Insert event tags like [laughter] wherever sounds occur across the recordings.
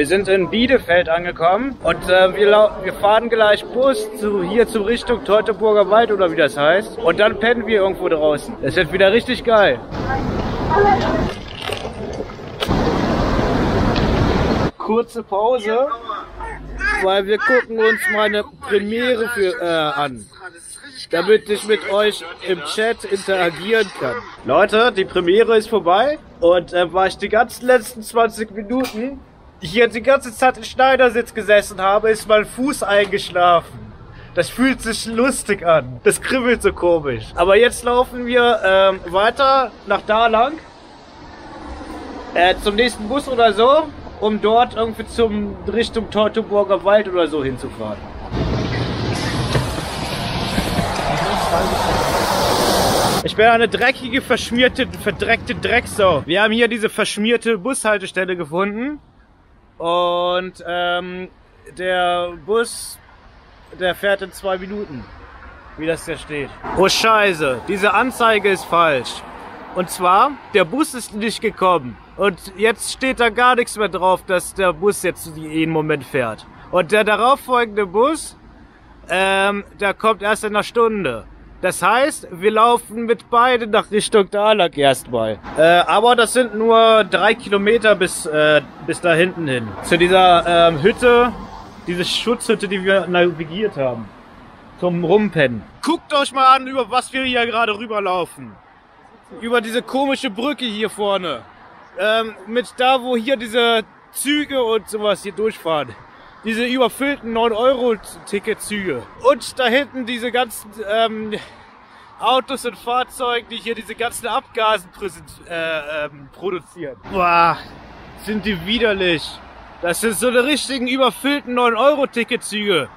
Wir sind in Bielefeld angekommen und äh, wir, wir, fahren gleich Bus zu, hier zur Richtung Teutoburger Wald oder wie das heißt. Und dann pennen wir irgendwo draußen. Es wird wieder richtig geil. Kurze Pause, weil wir gucken uns meine Premiere für, äh, an damit ich mit euch im Chat interagieren kann. Leute, die Premiere ist vorbei und äh, war ich die ganzen letzten 20 Minuten hier die ganze Zeit im Schneidersitz gesessen habe, ist mein Fuß eingeschlafen. Das fühlt sich lustig an. Das kribbelt so komisch. Aber jetzt laufen wir ähm, weiter nach da lang. Äh, zum nächsten Bus oder so, um dort irgendwie zum Richtung Teutoburger Wald oder so hinzufahren. Ich bin eine dreckige, verschmierte, verdreckte Drecksau. Wir haben hier diese verschmierte Bushaltestelle gefunden. Und ähm, der Bus, der fährt in zwei Minuten. Wie das da steht. Oh Scheiße, diese Anzeige ist falsch. Und zwar, der Bus ist nicht gekommen. Und jetzt steht da gar nichts mehr drauf, dass der Bus jetzt jeden Moment fährt. Und der darauffolgende Bus, ähm, der kommt erst in einer Stunde. Das heißt, wir laufen mit beiden nach Richtung Dalag erstmal. Äh, aber das sind nur drei Kilometer bis, äh, bis da hinten hin. Zu dieser ähm, Hütte, diese Schutzhütte, die wir navigiert haben. Zum Rumpennen. Guckt euch mal an, über was wir hier gerade rüberlaufen. Über diese komische Brücke hier vorne. Ähm, mit da, wo hier diese Züge und sowas hier durchfahren diese überfüllten 9-Euro-Ticketzüge. Und da hinten diese ganzen ähm, Autos und Fahrzeuge, die hier diese ganzen Abgasen äh, ähm, produzieren. Boah, sind die widerlich. Das sind so eine richtigen überfüllten 9-Euro-Ticketzüge.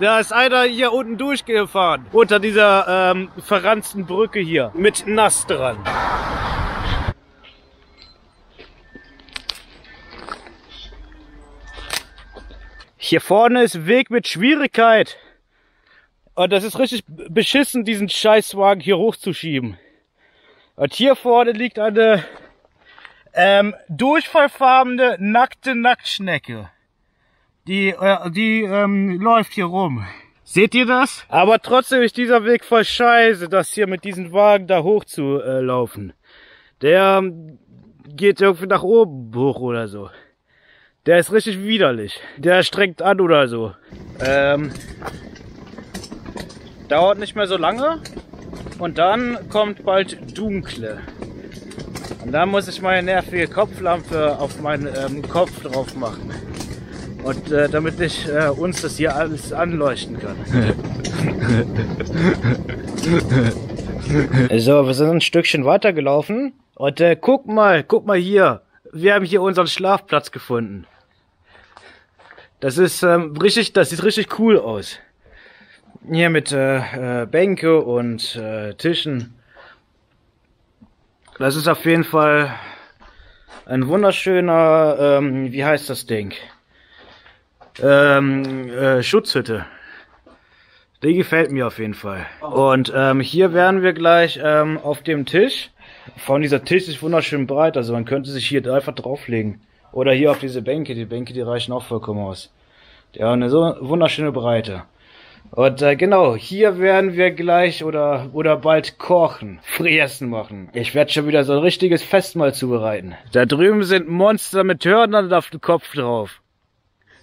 Da ist einer hier unten durchgefahren. Unter dieser ähm, verranzten Brücke hier. Mit Nass dran. Hier vorne ist Weg mit Schwierigkeit. Und das ist richtig beschissen, diesen Scheißwagen hier hochzuschieben. Und hier vorne liegt eine ähm, durchfallfarbene, nackte Nacktschnecke. Die, äh, die ähm, läuft hier rum. Seht ihr das? Aber trotzdem ist dieser Weg voll scheiße, das hier mit diesem Wagen da hoch zu äh, laufen. Der ähm, geht irgendwie nach oben hoch oder so. Der ist richtig widerlich. Der strengt an oder so. Ähm, dauert nicht mehr so lange. Und dann kommt bald Dunkle. Und dann muss ich meine nervige Kopflampe auf meinen ähm, Kopf drauf machen. Und äh, damit ich äh, uns das hier alles anleuchten kann. [laughs] so, wir sind ein Stückchen weitergelaufen. Und äh, guck mal, guck mal hier. Wir haben hier unseren Schlafplatz gefunden. Das ist ähm, richtig, das sieht richtig cool aus. Hier mit äh, äh, Bänke und äh, Tischen. Das ist auf jeden Fall ein wunderschöner, ähm, wie heißt das Ding? Ähm, äh, Schutzhütte. Die gefällt mir auf jeden Fall. Und ähm, hier werden wir gleich ähm, auf dem Tisch. Von dieser Tisch ist wunderschön breit, also man könnte sich hier einfach drauflegen. Oder hier auf diese Bänke, die Bänke, die reichen auch vollkommen aus. Ja, eine so wunderschöne Breite. Und äh, genau, hier werden wir gleich oder oder bald kochen, [laughs] Friessen machen. Ich werde schon wieder so ein richtiges Festmahl zubereiten. Da drüben sind Monster mit Hörnern auf dem Kopf drauf.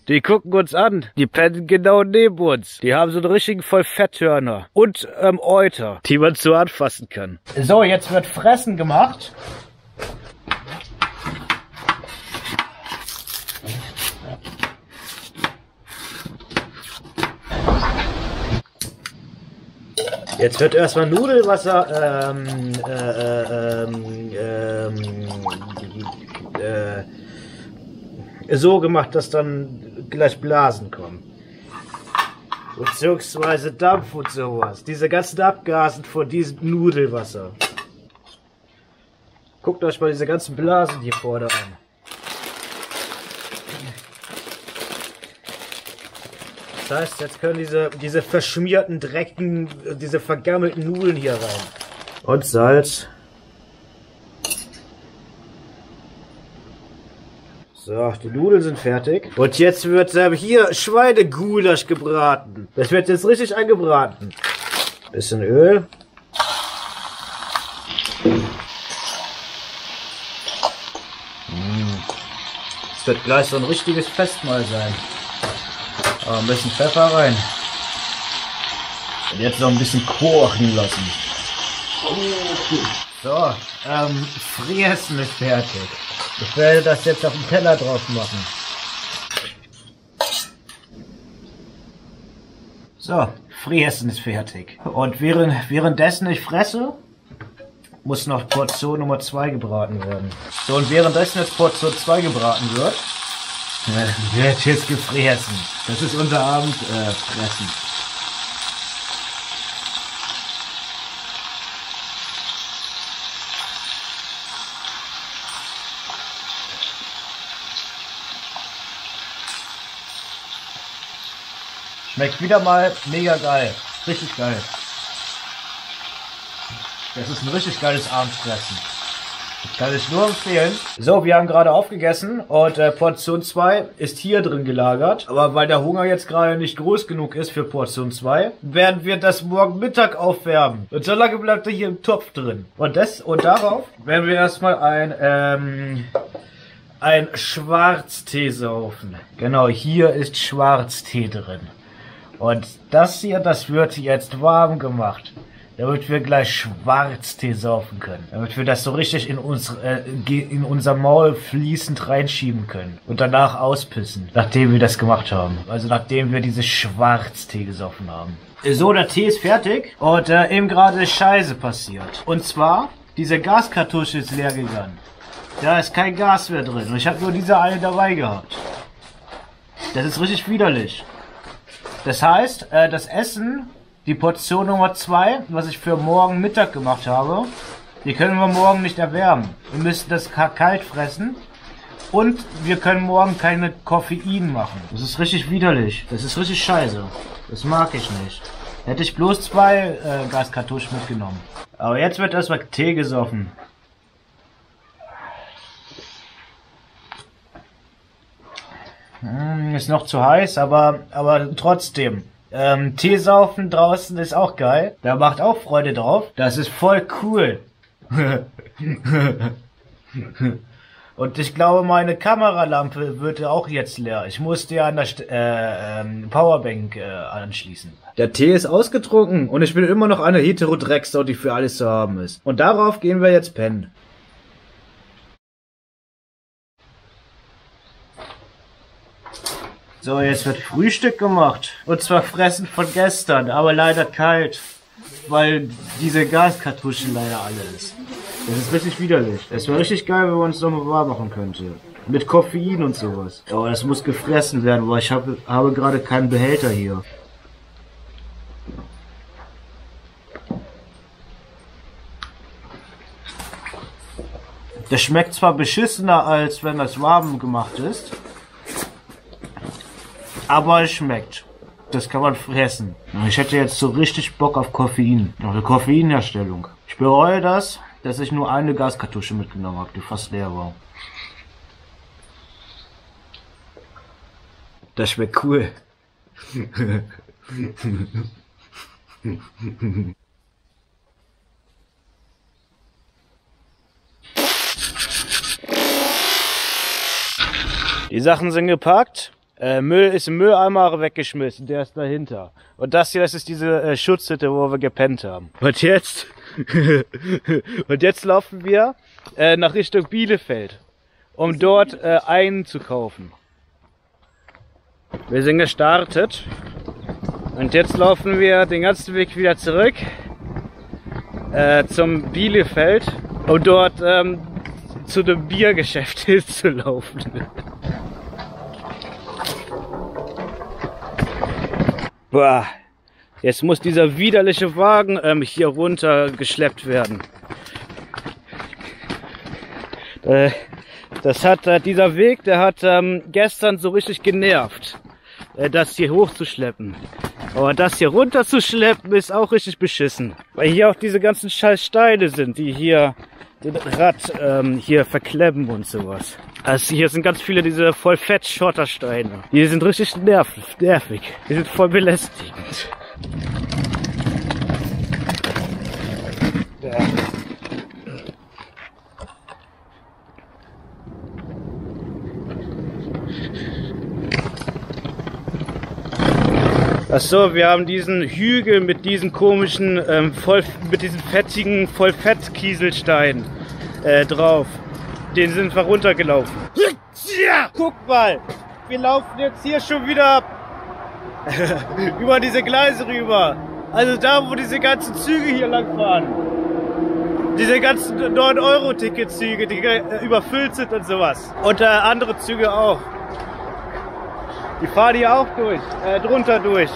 Die gucken uns an. Die pennen genau neben uns. Die haben so einen richtigen voll Fetthörner. Und ähm, Euter, die man so anfassen kann. So, jetzt wird Fressen gemacht. Jetzt wird erstmal Nudelwasser ähm, äh, ähm, ähm, äh, so gemacht, dass dann gleich Blasen kommen. Beziehungsweise Dampf und sowas. Diese ganzen Abgasen von diesem Nudelwasser. Guckt euch mal diese ganzen Blasen hier vorne an. Das heißt, jetzt können diese, diese verschmierten, dreckigen, diese vergammelten Nudeln hier rein. Und Salz. So, die Nudeln sind fertig. Und jetzt wird äh, hier Schweinegulasch gebraten. Das wird jetzt richtig angebraten. Bisschen Öl. Es wird gleich so ein richtiges Festmahl sein. Aber ein bisschen Pfeffer rein. Und jetzt noch ein bisschen kochen lassen. So, ähm, Friessen ist fertig. Ich werde das jetzt auf den Teller drauf machen. So, Friessen ist fertig. Und während, währenddessen ich fresse, muss noch Portion Nummer 2 gebraten werden. So, und währenddessen jetzt Portion 2 gebraten wird, wird jetzt gefressen. Das ist unser Abendfressen. Äh, Schmeckt wieder mal mega geil. Richtig geil. Das ist ein richtig geiles Abendfressen. Kann ich nur empfehlen. So, wir haben gerade aufgegessen und äh, Portion 2 ist hier drin gelagert. Aber weil der Hunger jetzt gerade nicht groß genug ist für Portion 2, werden wir das morgen Mittag aufwärmen. Und so lange bleibt er hier im Topf drin. Und das und darauf werden wir erstmal ein ähm, ein Schwarztee saufen. Genau, hier ist Schwarztee drin. Und das hier, das wird jetzt warm gemacht. Damit wir gleich Schwarztee saufen können. Damit wir das so richtig in, uns, äh, in unser Maul fließend reinschieben können. Und danach auspissen. Nachdem wir das gemacht haben. Also nachdem wir diese Schwarztee gesoffen haben. So, der Tee ist fertig. Und äh, eben gerade Scheiße passiert. Und zwar, diese Gaskartusche ist leer gegangen. Da ist kein Gas mehr drin. Und ich habe nur diese eine dabei gehabt. Das ist richtig widerlich. Das heißt, äh, das Essen, die Portion Nummer 2, was ich für morgen Mittag gemacht habe, die können wir morgen nicht erwärmen. Wir müssen das kalt fressen. Und wir können morgen keine Koffein machen. Das ist richtig widerlich. Das ist richtig scheiße. Das mag ich nicht. Hätte ich bloß zwei äh, Gaskartuschen mitgenommen. Aber jetzt wird erstmal Tee gesoffen. Hm, ist noch zu heiß, aber, aber trotzdem. Ähm, Teesaufen draußen ist auch geil. Da macht auch Freude drauf. Das ist voll cool. [laughs] Und ich glaube, meine Kameralampe wird auch jetzt leer. Ich musste ja an der St äh, ähm, Powerbank äh, anschließen. Der Tee ist ausgetrunken und ich bin immer noch eine Heterodrecksau, die für alles zu haben ist. Und darauf gehen wir jetzt pennen. So, jetzt wird Frühstück gemacht. Und zwar fressen von gestern, aber leider kalt. Weil diese Gaskartuschen leider alle ist. Das ist richtig widerlich. Es wäre richtig geil, wenn man es nochmal warm machen könnte. Mit Koffein und sowas. Aber das muss gefressen werden, weil ich habe, habe gerade keinen Behälter hier. Das schmeckt zwar beschissener, als wenn das warm gemacht ist. Aber es schmeckt. Das kann man fressen. Ich hätte jetzt so richtig Bock auf Koffein. Auf eine Koffeinherstellung. Ich bereue das, dass ich nur eine Gaskartusche mitgenommen habe, die fast leer war. Das schmeckt cool. Die Sachen sind gepackt. Äh, Müll ist im Mülleimer weggeschmissen, der ist dahinter. Und das hier, das ist diese äh, Schutzhütte, wo wir gepennt haben. Und jetzt, [laughs] und jetzt laufen wir äh, nach Richtung Bielefeld, um dort äh, einzukaufen. Wir sind gestartet und jetzt laufen wir den ganzen Weg wieder zurück äh, zum Bielefeld, um dort ähm, zu dem Biergeschäft [laughs] hinzulaufen. Boah, jetzt muss dieser widerliche Wagen ähm, hier runter geschleppt werden. Äh, das hat äh, dieser Weg, der hat ähm, gestern so richtig genervt, äh, das hier hochzuschleppen. Aber das hier runterzuschleppen ist auch richtig beschissen. Weil hier auch diese ganzen scheiß Steine sind, die hier den Rad ähm, hier verklemmen und sowas. Also hier sind ganz viele diese voll fett Schottersteine. Die sind richtig nerv nervig. Die sind voll belästigend. Ja. Ach so, wir haben diesen Hügel mit diesen komischen, ähm, voll, mit diesen fettigen, voll fett Kieselsteinen äh, drauf. Den sind wir runtergelaufen. Ja, guck mal, wir laufen jetzt hier schon wieder [laughs] über diese Gleise rüber. Also da, wo diese ganzen Züge hier lang fahren. Diese ganzen 9-Euro-Ticket-Züge, die äh, überfüllt sind und sowas. Und äh, andere Züge auch. Die fahren hier auch durch, äh, drunter durch.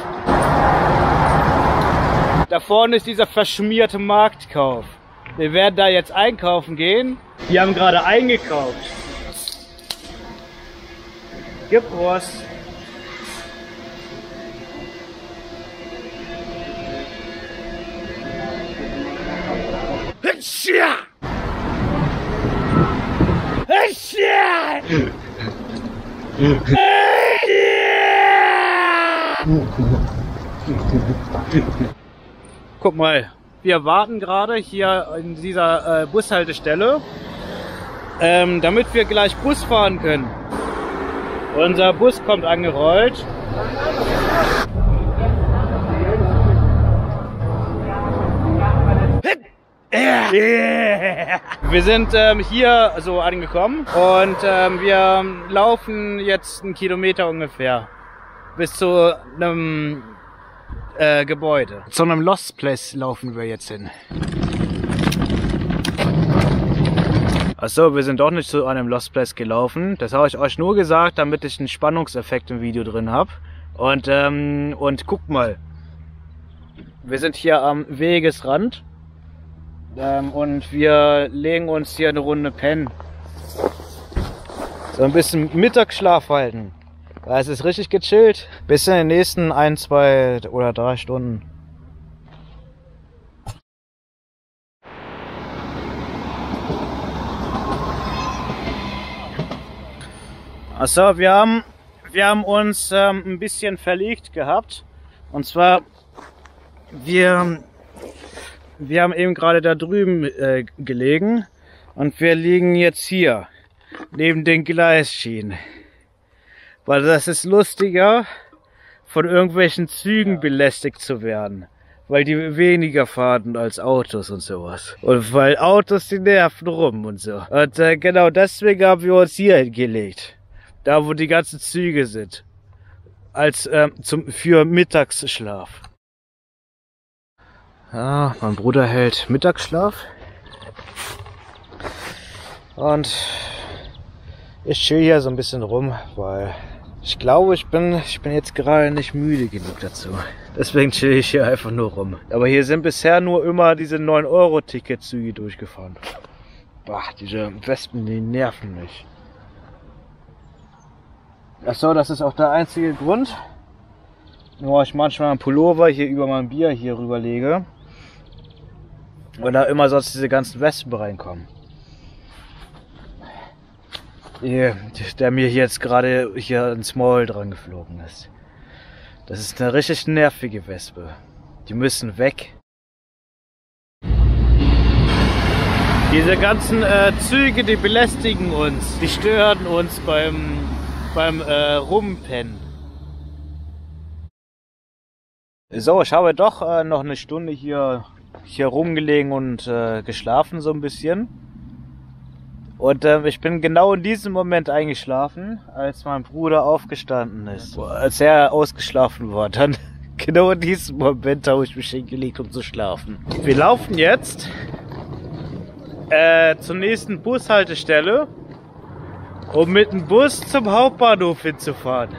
Da vorne ist dieser verschmierte Marktkauf. Wir werden da jetzt einkaufen gehen. Die haben gerade eingekauft. Gib was. Guck mal, wir warten gerade hier in dieser äh, Bushaltestelle, ähm, damit wir gleich Bus fahren können. Unser Bus kommt angerollt. Wir sind ähm, hier so angekommen und ähm, wir laufen jetzt einen Kilometer ungefähr bis zu einem äh, Gebäude. Zu einem Lost Place laufen wir jetzt hin. Achso, wir sind doch nicht zu einem Lost Place gelaufen. Das habe ich euch nur gesagt, damit ich einen Spannungseffekt im Video drin habe. Und, ähm, und guckt mal. Wir sind hier am Wegesrand ähm, und wir legen uns hier eine Runde pennen. So ein bisschen Mittagsschlaf halten. Es ist richtig gechillt. Bis in den nächsten ein, zwei oder drei Stunden. Achso, wir haben, wir haben uns ähm, ein bisschen verlegt gehabt. Und zwar, wir wir haben eben gerade da drüben äh, gelegen und wir liegen jetzt hier neben den Gleisschienen. Weil das ist lustiger, von irgendwelchen Zügen belästigt zu werden. Weil die weniger fahren als Autos und sowas. Und weil Autos, die nerven rum und so. Und äh, genau deswegen haben wir uns hier hingelegt. Da, wo die ganzen Züge sind. Als ähm, zum, für Mittagsschlaf. Ja, mein Bruder hält Mittagsschlaf. Und ich chill hier so ein bisschen rum, weil ich glaube, ich bin, ich bin jetzt gerade nicht müde genug dazu. Deswegen chill ich hier einfach nur rum. Aber hier sind bisher nur immer diese 9-Euro-Ticket-Züge durchgefahren. Bah, diese Wespen, die nerven mich. Achso, das ist auch der einzige Grund, wo ich manchmal einen Pullover hier über mein Bier hier rüberlege. Und da immer sonst diese ganzen Wespen reinkommen. Der mir jetzt gerade hier ins Maul dran geflogen ist. Das ist eine richtig nervige Wespe. Die müssen weg. Diese ganzen äh, Züge, die belästigen uns. Die stören uns beim, beim äh, Rumpennen. So, ich habe doch äh, noch eine Stunde hier hier rumgelegen und äh, geschlafen so ein bisschen. Und äh, ich bin genau in diesem Moment eingeschlafen, als mein Bruder aufgestanden ist. Als er ausgeschlafen war, dann [laughs] genau in diesem Moment habe ich mich hingelegt, um zu schlafen. Wir laufen jetzt äh, zur nächsten Bushaltestelle, um mit dem Bus zum Hauptbahnhof hinzufahren.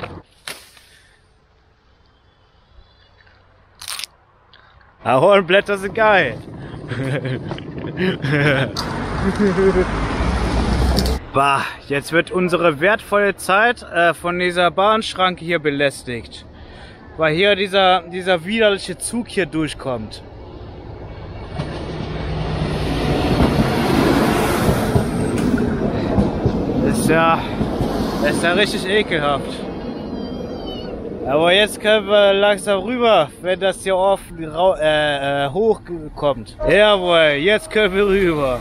Ahornblätter sind geil. [laughs] bah, jetzt wird unsere wertvolle Zeit äh, von dieser Bahnschranke hier belästigt. Weil hier dieser, dieser widerliche Zug hier durchkommt. Ist ja, ist ja richtig ekelhaft. Aber jetzt können wir langsam rüber, wenn das hier offen äh, äh, hochkommt. Jawohl, jetzt können wir rüber.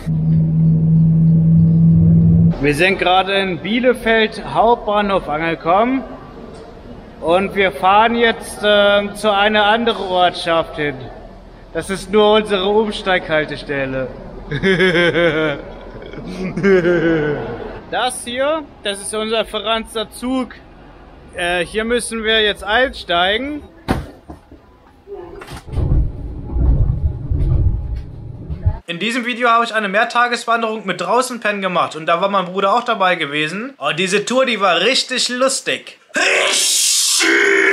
Wir sind gerade in Bielefeld Hauptbahnhof angekommen und wir fahren jetzt äh, zu einer anderen Ortschaft hin. Das ist nur unsere Umsteighaltestelle. [laughs] das hier, das ist unser Verranzer Zug. Äh, hier müssen wir jetzt einsteigen. In diesem Video habe ich eine Mehrtageswanderung mit draußen pennen gemacht und da war mein Bruder auch dabei gewesen. Und diese Tour, die war richtig lustig. Richtig!